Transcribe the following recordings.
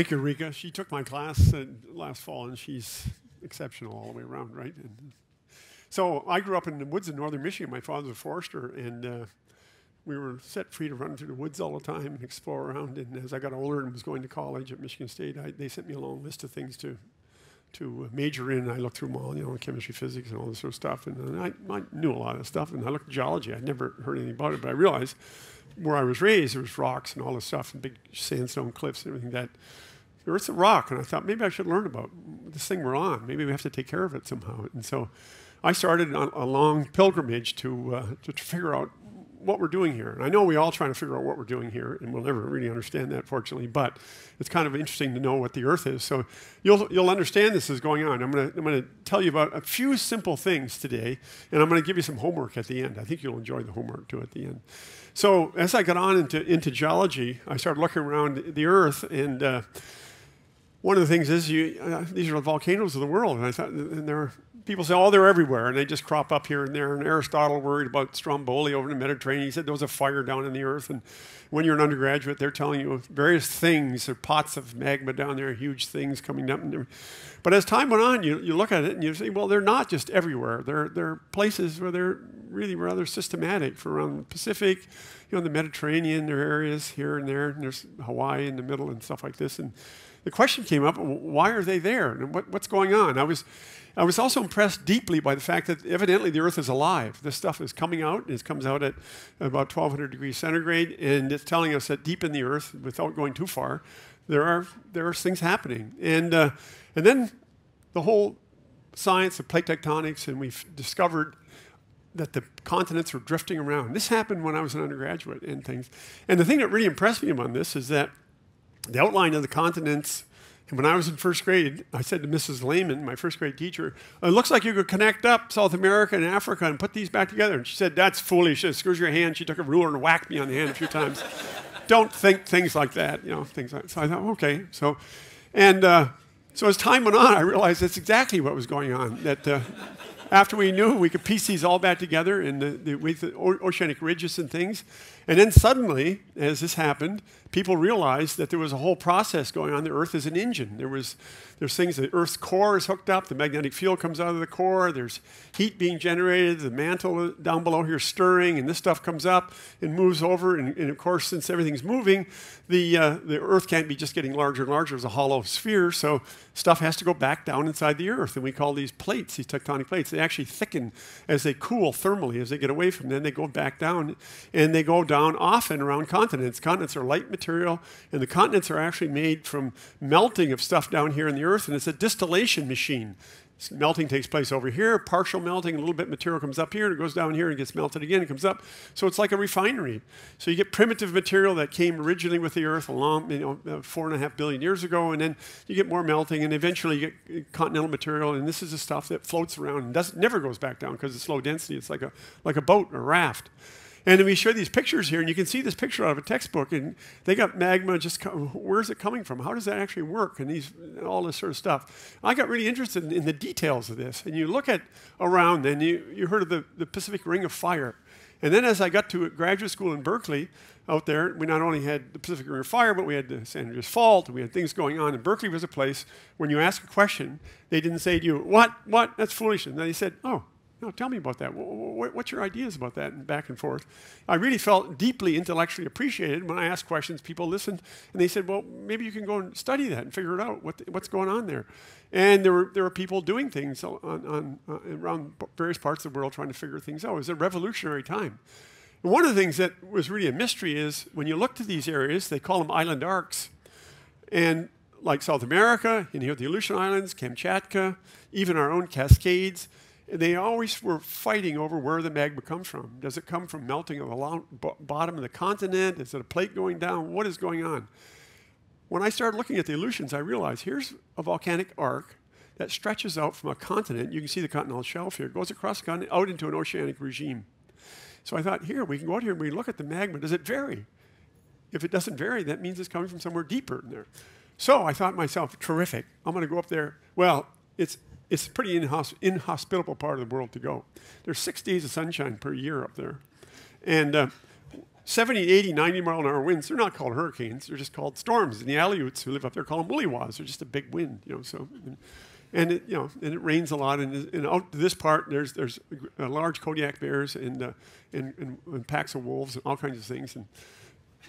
Thank you, Rika. She took my class uh, last fall, and she's exceptional all the way around, right? And so I grew up in the woods in northern Michigan. My father was a forester, and uh, we were set free to run through the woods all the time and explore around. And as I got older and was going to college at Michigan State, I, they sent me a long list of things to to major in. I looked through them all, you know, chemistry, physics, and all this sort of stuff. And, and I, I, knew a lot of stuff. And I looked at geology. I'd never heard anything about it, but I realized where I was raised, there was rocks and all this stuff, and big sandstone cliffs and everything that. Earth's a rock, and I thought maybe I should learn about this thing we're on. Maybe we have to take care of it somehow. And so, I started on a long pilgrimage to, uh, to, figure out what we're doing here. And I know we all trying to figure out what we're doing here, and we'll never really understand that, fortunately. But it's kind of interesting to know what the Earth is. So you'll you'll understand this is going on. I'm going to I'm to tell you about a few simple things today, and I'm going to give you some homework at the end. I think you'll enjoy the homework too at the end. So as I got on into into geology, I started looking around the Earth and. Uh, one of the things is you, uh, these are the volcanoes of the world, and I thought, and they're people say, oh, they're everywhere, and they just crop up here and there. And Aristotle worried about Stromboli over in the Mediterranean. He said there was a fire down in the earth. And when you're an undergraduate, they're telling you various things. There are pots of magma down there, huge things coming up. But as time went on, you, you look at it and you say, well, they're not just everywhere. They're, they're places where they're really rather systematic for around the Pacific, you know, the Mediterranean, there are areas here and there, and there's Hawaii in the middle and stuff like this. And the question came up, why are they there? What, what's going on? I was I was also impressed deeply by the fact that evidently the Earth is alive. This stuff is coming out. It comes out at about 1200 degrees centigrade, and it's telling us that deep in the Earth, without going too far, there are, there are things happening. And, uh, and then the whole science of plate tectonics, and we've discovered that the continents were drifting around. This happened when I was an undergraduate and things. And the thing that really impressed me on this is that the outline of the continents and when I was in first grade, I said to Mrs. Lehman, my first grade teacher, it looks like you could connect up South America and Africa and put these back together. And she said, that's foolish. She said, Screws your hand. She took a ruler and whacked me on the hand a few times. Don't think things like that, you know, things like that. So I thought, okay. So, and uh, so as time went on, I realized that's exactly what was going on. That uh, after we knew we could piece these all back together in the, the, with the oceanic ridges and things, and then suddenly, as this happened, people realized that there was a whole process going on. The Earth is an engine. There was there's things, the Earth's core is hooked up, the magnetic field comes out of the core, there's heat being generated, the mantle down below here stirring, and this stuff comes up and moves over. And, and of course, since everything's moving, the, uh, the Earth can't be just getting larger and larger as a hollow sphere, so stuff has to go back down inside the Earth. And we call these plates, these tectonic plates, actually thicken as they cool thermally, as they get away from them, they go back down, and they go down often around continents. Continents are light material, and the continents are actually made from melting of stuff down here in the Earth and it's a distillation machine. Melting takes place over here, partial melting, a little bit of material comes up here, and it goes down here and gets melted again, and comes up. So it's like a refinery. So you get primitive material that came originally with the Earth a long, you know, uh, four and a half billion years ago, and then you get more melting, and eventually you get uh, continental material, and this is the stuff that floats around and doesn't, never goes back down because it's low density. It's like a, like a boat or a raft. And we show these pictures here, and you can see this picture out of a textbook, and they got magma just, where's it coming from? How does that actually work? And these, all this sort of stuff. I got really interested in, in the details of this. And you look at around, and you, you heard of the, the Pacific Ring of Fire. And then as I got to graduate school in Berkeley, out there, we not only had the Pacific Ring of Fire, but we had the San Andreas Fault, we had things going on. And Berkeley was a place when you ask a question, they didn't say to you, what, what, that's foolish. And they said, oh, no, tell me about that. What's your ideas about that? And back and forth. I really felt deeply intellectually appreciated when I asked questions. People listened, and they said, "Well, maybe you can go and study that and figure it out. What, what's going on there?" And there were there were people doing things on, on uh, around various parts of the world trying to figure things out. It was a revolutionary time. And one of the things that was really a mystery is when you look to these areas, they call them island arcs, and like South America, you know, the Aleutian Islands, Kamchatka, even our own Cascades they always were fighting over where the magma comes from. Does it come from melting of the bottom of the continent? Is it a plate going down? What is going on? When I started looking at the Aleutians, I realized here's a volcanic arc that stretches out from a continent. You can see the continental shelf here. It goes across the continent out into an oceanic regime. So I thought, here, we can go out here and we look at the magma. Does it vary? If it doesn't vary, that means it's coming from somewhere deeper in there. So I thought myself, terrific. I'm going to go up there. Well, it's it's a pretty inhosp inhospitable part of the world to go. There's six days of sunshine per year up there. And uh, 70, 80, 90 mile an hour winds, they're not called hurricanes. They're just called storms. And the Aleuts who live up there call them williwaws. They're just a big wind, you know. So, and, and it, you know, and it rains a lot. And, and out to this part, there's there's large Kodiak bears and, uh, and, and, and packs of wolves and all kinds of things. And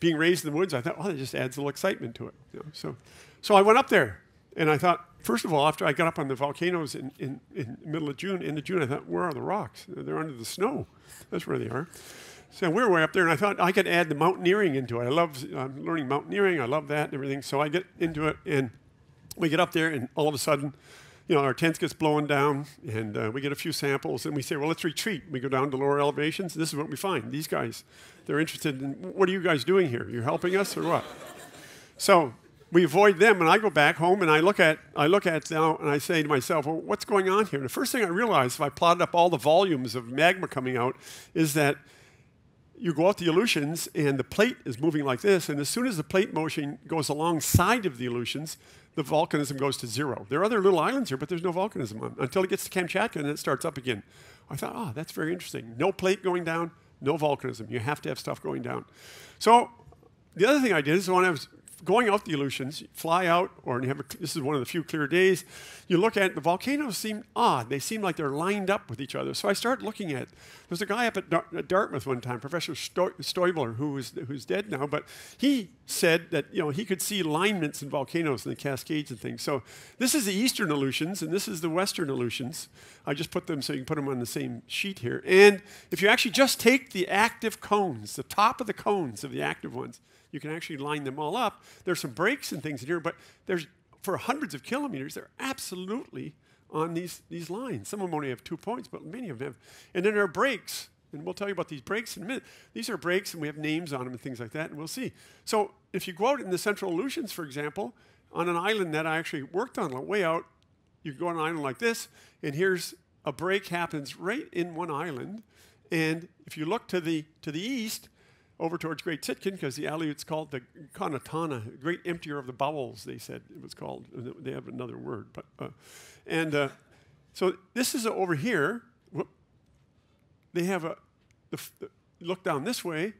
being raised in the woods, I thought, well, that just adds a little excitement to it. You know? So, so I went up there, and I thought, first of all, after I got up on the volcanoes in, in, in middle of June, of June, I thought, where are the rocks? They're under the snow. That's where they are. So we're way up there, and I thought I could add the mountaineering into it. I love I'm learning mountaineering. I love that and everything. So I get into it, and we get up there, and all of a sudden, you know, our tent gets blown down, and uh, we get a few samples, and we say, well, let's retreat. We go down to lower elevations. This is what we find. These guys, they're interested in what are you guys doing here? You're helping us or what? so we avoid them, and I go back home and I look at I look at now and I say to myself, well, what's going on here? And the first thing I realized, if I plotted up all the volumes of magma coming out, is that you go out the Aleutians and the plate is moving like this, and as soon as the plate motion goes alongside of the Aleutians, the volcanism goes to zero. There are other little islands here, but there's no volcanism on, until it gets to Kamchatka and it starts up again. I thought, oh, that's very interesting. No plate going down, no volcanism. You have to have stuff going down. So the other thing I did is when I was going out the Aleutians, fly out, or you have a, this is one of the few clear days, you look at the volcanoes seem odd. They seem like they're lined up with each other. So I started looking at. There's a guy up at, Dar at Dartmouth one time, Professor Sto Stoiber, who is who's dead now, but he said that you know he could see alignments in volcanoes and the cascades and things. So this is the eastern Aleutians, and this is the western Aleutians. I just put them so you can put them on the same sheet here. And if you actually just take the active cones, the top of the cones of the active ones, you can actually line them all up. There's some breaks and things in here, but there's for hundreds of kilometers, they're absolutely on these, these lines. Some of them only have two points, but many of them. And then there are breaks, and we'll tell you about these breaks in a minute. These are breaks, and we have names on them and things like that, and we'll see. So if you go out in the central Aleutians, for example, on an island that I actually worked on way out, you go on an island like this, and here's a break happens right in one island. And if you look to the, to the east, over towards Great Sitkin because the Aleuts called the Kanatana, great emptier of the bowels, they said it was called. They have another word. but uh, And uh, so this is over here. They have a, the, the, look down this way,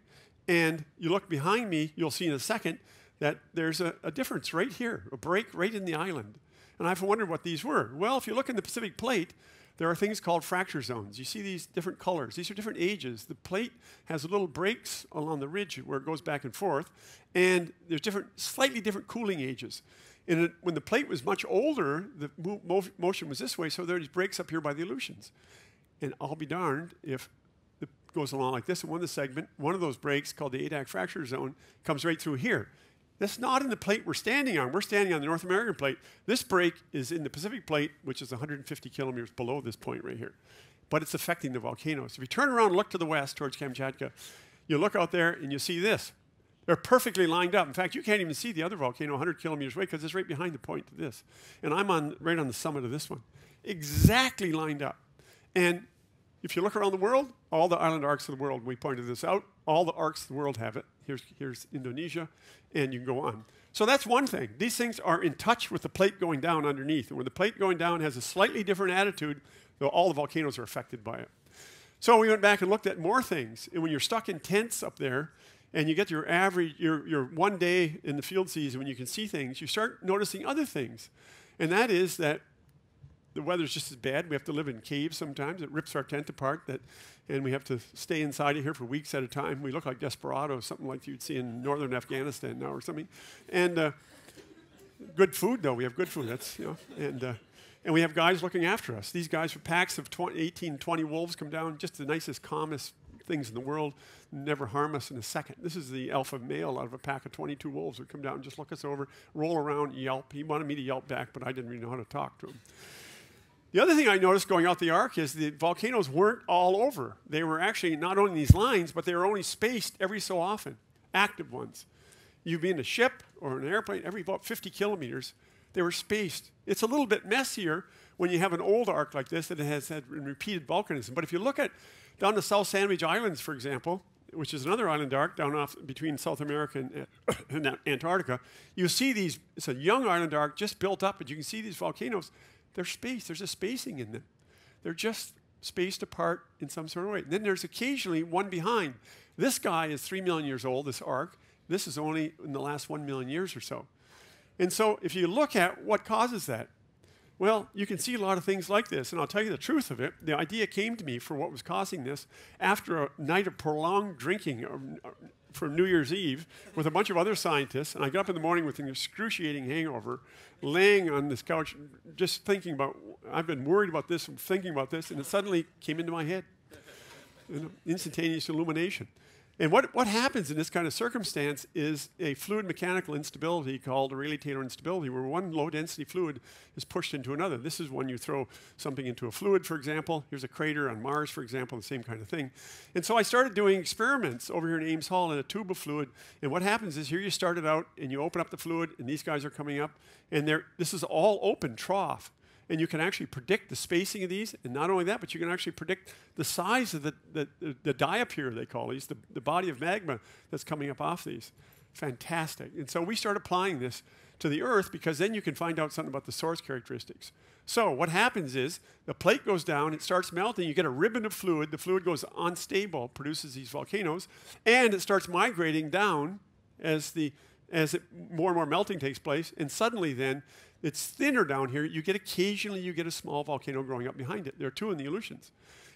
and you look behind me, you'll see in a second that there's a, a difference right here, a break right in the island. And I've wondered what these were. Well, if you look in the Pacific Plate, there are things called fracture zones. You see these different colors. These are different ages. The plate has little breaks along the ridge where it goes back and forth, and there's different, slightly different cooling ages. And it, when the plate was much older, the mo motion was this way, so there's breaks up here by the Aleutians. And I'll be darned if it goes along like this, and one of the segment, one of those breaks called the Adak fracture zone comes right through here. That's not in the plate we're standing on. We're standing on the North American plate. This break is in the Pacific plate, which is 150 kilometers below this point right here. But it's affecting the volcanoes. If you turn around and look to the west towards Kamchatka, you look out there and you see this. They're perfectly lined up. In fact, you can't even see the other volcano 100 kilometers away because it's right behind the point to this. And I'm on right on the summit of this one. Exactly lined up. And if you look around the world, all the island arcs of the world, we pointed this out, all the arcs of the world have it. Here's, here's Indonesia, and you can go on. So that's one thing. These things are in touch with the plate going down underneath. And when the plate going down has a slightly different attitude, though all the volcanoes are affected by it. So we went back and looked at more things. And when you're stuck in tents up there, and you get your average, your, your one day in the field season when you can see things, you start noticing other things. And that is that the weather's just as bad. We have to live in caves sometimes. It rips our tent apart, that, and we have to stay inside of here for weeks at a time. We look like desperados, something like you'd see in northern Afghanistan now or something. And uh, good food, though. We have good food. That's, you know, and, uh, and we have guys looking after us. These guys with packs of 20, 18, 20 wolves come down, just the nicest, calmest things in the world, never harm us in a second. This is the alpha male out of a pack of 22 wolves would come down and just look us over, roll around, yelp. He wanted me to yelp back, but I didn't really know how to talk to him. The other thing I noticed going out the arc is the volcanoes weren't all over. They were actually not only these lines, but they were only spaced every so often, active ones. You'd be in a ship or an airplane every about 50 kilometers, they were spaced. It's a little bit messier when you have an old arc like this that has had repeated volcanism. But if you look at down the South Sandwich Islands, for example, which is another island arc down off between South America and, Antarctica, you see these, it's a young island arc just built up, but you can see these volcanoes they're spaced. There's a spacing in them. They're just spaced apart in some sort of way. And then there's occasionally one behind. This guy is 3 million years old, this arc. This is only in the last 1 million years or so. And so if you look at what causes that, well, you can see a lot of things like this, and I'll tell you the truth of it. The idea came to me for what was causing this after a night of prolonged drinking for New Year's Eve with a bunch of other scientists, and I got up in the morning with an excruciating hangover, laying on this couch, just thinking about, I've been worried about this and thinking about this, and it suddenly came into my head. Know, instantaneous illumination. And what, what happens in this kind of circumstance is a fluid mechanical instability called a Rayleigh-Taylor instability, where one low-density fluid is pushed into another. This is when you throw something into a fluid, for example. Here's a crater on Mars, for example, the same kind of thing. And so I started doing experiments over here in Ames Hall in a tube of fluid. And what happens is here you start it out, and you open up the fluid, and these guys are coming up, and this is all open trough and you can actually predict the spacing of these. And not only that, but you can actually predict the size of the, the, the, the diapir, they call these, the, the body of magma that's coming up off these. Fantastic. And so we start applying this to the Earth because then you can find out something about the source characteristics. So what happens is the plate goes down, it starts melting, you get a ribbon of fluid, the fluid goes unstable, produces these volcanoes, and it starts migrating down as the as it, more and more melting takes place, and suddenly then it's thinner down here. You get occasionally you get a small volcano growing up behind it. There are two in the Aleutians.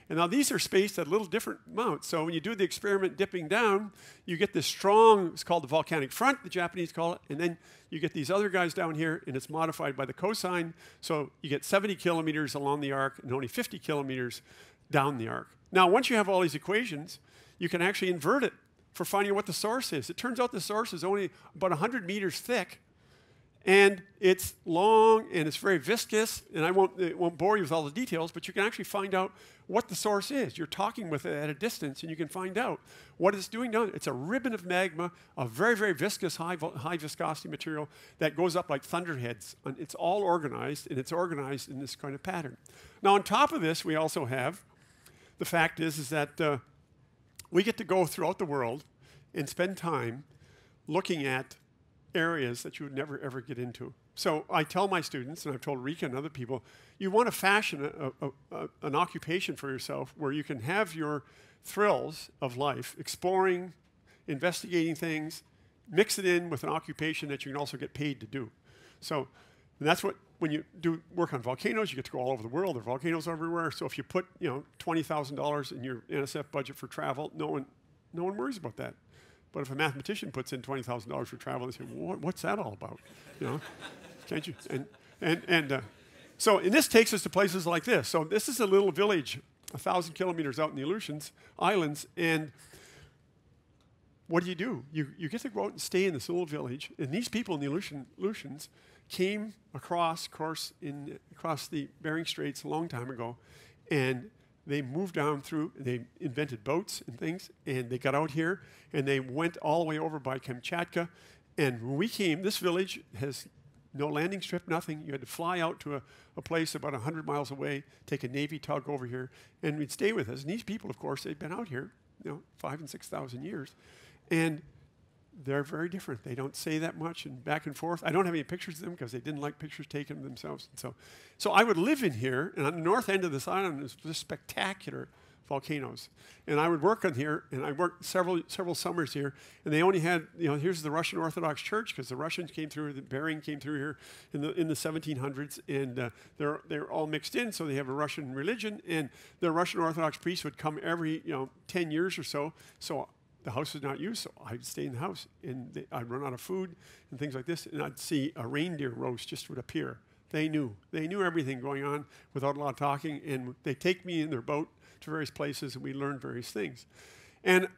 And now these are spaced at a little different amounts. So when you do the experiment dipping down, you get this strong, it's called the volcanic front, the Japanese call it, and then you get these other guys down here, and it's modified by the cosine. So you get 70 kilometers along the arc and only 50 kilometers down the arc. Now, once you have all these equations, you can actually invert it for finding what the source is. It turns out the source is only about 100 meters thick, and it's long and it's very viscous. And I won't, it won't bore you with all the details, but you can actually find out what the source is. You're talking with it at a distance, and you can find out what it's doing down. It's a ribbon of magma, a very, very viscous, high, high viscosity material that goes up like thunderheads. And it's all organized, and it's organized in this kind of pattern. Now, on top of this, we also have the fact is, is that uh, we get to go throughout the world and spend time looking at areas that you would never ever get into. So I tell my students, and I've told Rika and other people, you want to fashion a, a, a, an occupation for yourself where you can have your thrills of life, exploring, investigating things, mix it in with an occupation that you can also get paid to do. So that's what when you do work on volcanoes, you get to go all over the world. There are volcanoes everywhere. So if you put you know twenty thousand dollars in your NSF budget for travel, no one no one worries about that. But if a mathematician puts in twenty thousand dollars for travel, they say, what, "What's that all about?" You know, can't you? And and and uh, so, and this takes us to places like this. So this is a little village, a thousand kilometers out in the Aleutians Islands, and what do you do? You you get to go out and stay in this little village, and these people in the Aleutian, Aleutians came across, course, in across the Bering Straits a long time ago, and they moved down through, they invented boats and things, and they got out here, and they went all the way over by Kamchatka. And when we came, this village has no landing strip, nothing. You had to fly out to a, a place about 100 miles away, take a Navy tug over here, and we'd stay with us. And these people, of course, they'd been out here, you know, five and 6,000 years. And they're very different. They don't say that much and back and forth. I don't have any pictures of them because they didn't like pictures taken of themselves. And so, so I would live in here, and on the north end of this island is just spectacular volcanoes. And I would work on here, and I worked several several summers here, and they only had, you know, here's the Russian Orthodox Church because the Russians came through, the Bering came through here in the in the 1700s, and uh, they're they're all mixed in, so they have a Russian religion, and the Russian Orthodox priests would come every you know 10 years or so. So the house was not used, so I'd stay in the house. And they, I'd run out of food and things like this, and I'd see a reindeer roast just would appear. They knew. They knew everything going on without a lot of talking, and they take me in their boat to various places, and we learned various things. And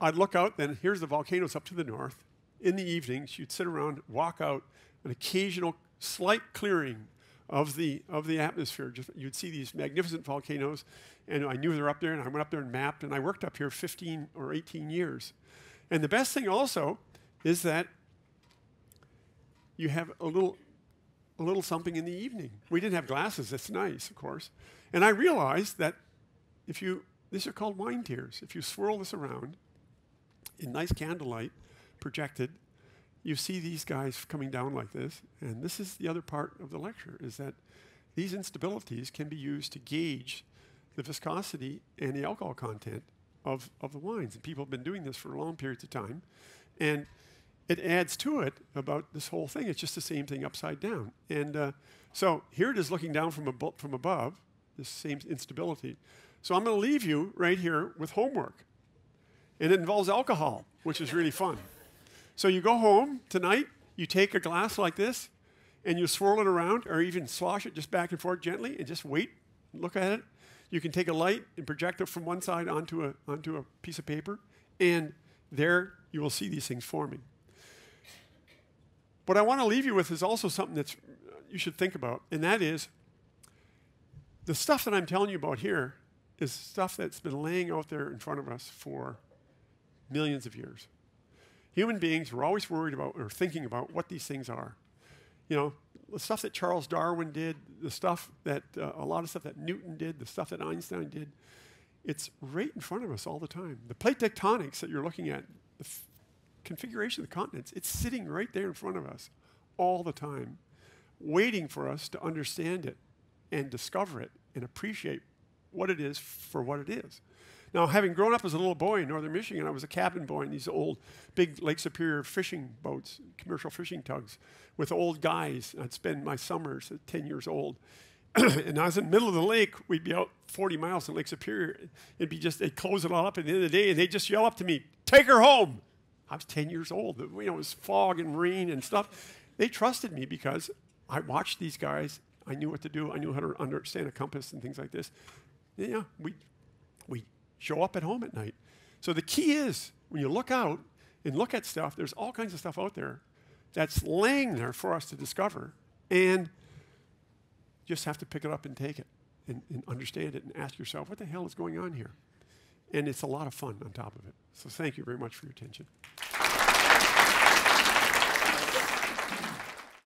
I'd look out, then here's the volcanoes up to the north. In the evenings, you'd sit around, walk out, an occasional slight clearing of the, of the atmosphere. Just, you'd see these magnificent volcanoes, and I knew they were up there, and I went up there and mapped, and I worked up here 15 or 18 years. And the best thing also is that you have a little, a little something in the evening. We didn't have glasses, that's nice, of course. And I realized that if you, these are called wine tears, if you swirl this around in nice candlelight, projected, you see these guys coming down like this, and this is the other part of the lecture, is that these instabilities can be used to gauge the viscosity and the alcohol content of, of the wines. And people have been doing this for long periods of time. And it adds to it about this whole thing. It's just the same thing upside down. And uh, so here it is looking down from, abo- from above, this same instability. So I'm going to leave you right here with homework. And it involves alcohol, which is really fun. So you go home tonight, you take a glass like this, and you swirl it around, or even slosh it just back and forth gently, and just wait, look at it. You can take a light and project it from one side onto a, onto a piece of paper, and there you will see these things forming. What I want to leave you with is also something that uh, you should think about, and that is the stuff that I'm telling you about here is stuff that's been laying out there in front of us for millions of years. Human beings were always worried about or thinking about what these things are. You know, the stuff that Charles Darwin did, the stuff that uh, a lot of stuff that Newton did, the stuff that Einstein did, it's right in front of us all the time. The plate tectonics that you're looking at, the configuration of the continents, it's sitting right there in front of us all the time, waiting for us to understand it and discover it and appreciate what it is for what it is. Now, having grown up as a little boy in northern Michigan, I was a cabin boy in these old, big Lake Superior fishing boats, commercial fishing tugs, with old guys. I'd spend my summers at 10 years old. and I was in the middle of the lake. We'd be out 40 miles in Lake Superior. It'd be just, they'd close it all up at the end of the day, and they'd just yell up to me, Take her home. I was 10 years old. You know, it was fog and rain and stuff. They trusted me because I watched these guys. I knew what to do. I knew how to understand a compass and things like this. Yeah, we, we show up at home at night. So the key is when you look out and look at stuff, there's all kinds of stuff out there that's laying there for us to discover. And just have to pick it up and take it and, and understand it and ask yourself, what the hell is going on here? And it's a lot of fun on top of it. So thank you very much for your attention.